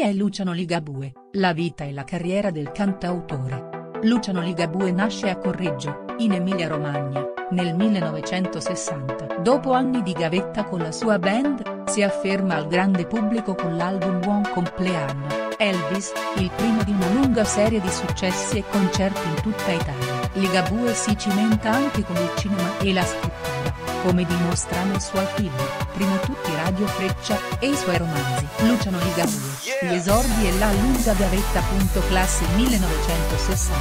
È Luciano Ligabue, la vita e la carriera del cantautore. Luciano Ligabue nasce a Correggio, in Emilia-Romagna, nel 1960. Dopo anni di gavetta con la sua band, si afferma al grande pubblico con l'album Buon compleanno, Elvis, il primo di una lunga serie di successi e concerti in tutta Italia. Ligabue si cimenta anche con il cinema e la scrittura, come dimostra nei suoi film, prima tutti Radio Freccia, e i suoi romanzi. Luciano Ligabue, gli esordi e la lunga gavetta. Classe 1960.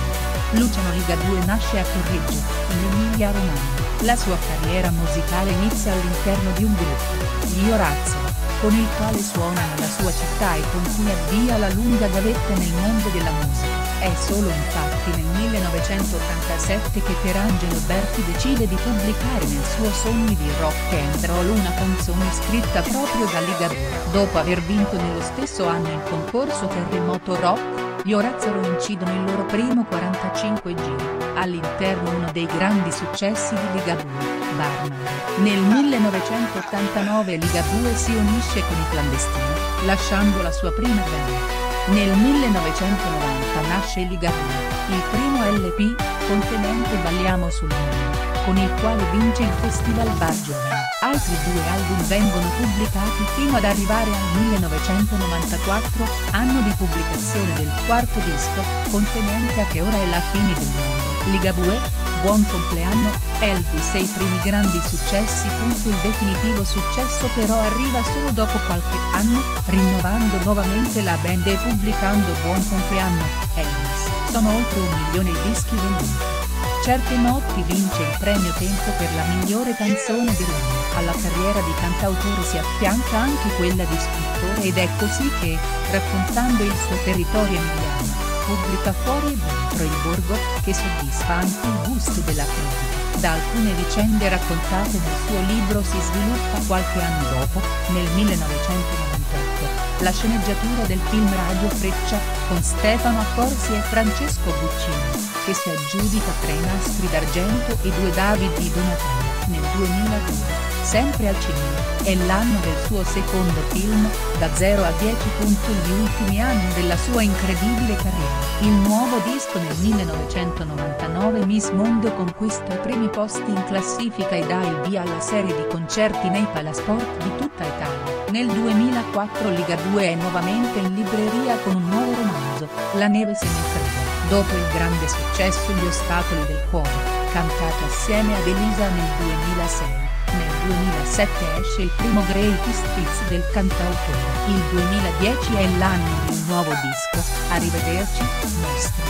Luciano Ligabue nasce a Correggio, in Emilia Romagna. La sua carriera musicale inizia all'interno di un gruppo, gli Orazio, con il quale suona nella sua città e con cui avvia la lunga gavetta nel mondo della musica. È solo infatti nel 1987 che Pierangelo Berti decide di pubblicare nel suo Sogni di rock and roll una canzone scritta proprio da Ligabue. Dopo aver vinto nello stesso anno il concorso Terremoto Rock, gli Orazio incidono il loro primo 45 giri, all'interno uno dei grandi successi di Ligabue, Barman. Nel 1989 Ligabue si unisce con i clandestini, lasciando la sua prima band. Nel 1990 nasce Ligabue, il primo LP, contenente Balliamo sul mondo, con il quale vince il Festival Bar. Altri due album vengono pubblicati fino ad arrivare al 1994, anno di pubblicazione del quarto disco, contenente A che ora è la fine del mondo. Ligabue, Buon compleanno, Elvis e i primi grandi successi. Il definitivo successo però arriva solo dopo qualche anno, rinnovando nuovamente la band e pubblicando Buon compleanno, Elvis. Sono oltre un milione i dischi venduti. Certe notti vince il premio Tempo per la migliore canzone dell'anno. Alla carriera di cantautore si affianca anche quella di scrittore ed è così che, raccontando il suo territorio emiliano, pubblica Fuori e dentro il borgo, che soddisfa anche il gusto della critica. Da alcune vicende raccontate nel suo libro si sviluppa qualche anno dopo, nel 1998, la sceneggiatura del film Radio Freccia, con Stefano Accorsi e Francesco Guccini, che si aggiudica tre nastri d'argento e due David di Donatello, nel 2002 sempre al cinema, è l'anno del suo secondo film, da 0 a 10. Gli ultimi anni della sua incredibile carriera. Il nuovo disco nel 1999 Miss Mondo conquista i primi posti in classifica e dà il via alla serie di concerti nei palasport di tutta Italia. Nel 2004 Liga 2 è nuovamente in libreria con un nuovo romanzo, La neve se ne frega. Dopo il grande successo Gli ostacoli del cuore, cantato assieme ad Elisa nel 2006. Nel 2007 esce il primo Greatest Hits del cantautore. Il 2010 è l'anno di un nuovo disco, Arrivederci, Mostra.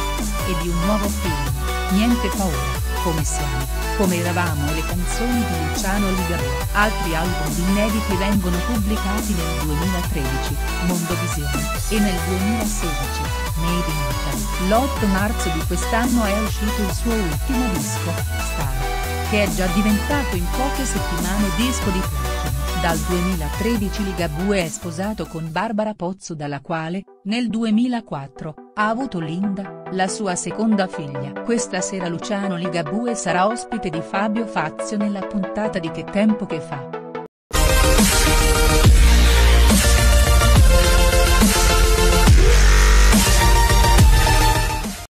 E di un nuovo film, Niente paura, come siamo, come eravamo e le canzoni di Luciano Ligabue. Altri album inediti vengono pubblicati nel 2013, Mondovisione, e nel 2016, Made in Italy. L'8 marzo di quest'anno è uscito il suo ultimo disco, Star che è già diventato in poche settimane disco di platino. Dal 2013 Ligabue è sposato con Barbara Pozzo dalla quale, nel 2004, ha avuto Linda, la sua seconda figlia. Questa sera Luciano Ligabue sarà ospite di Fabio Fazio nella puntata di Che tempo che fa.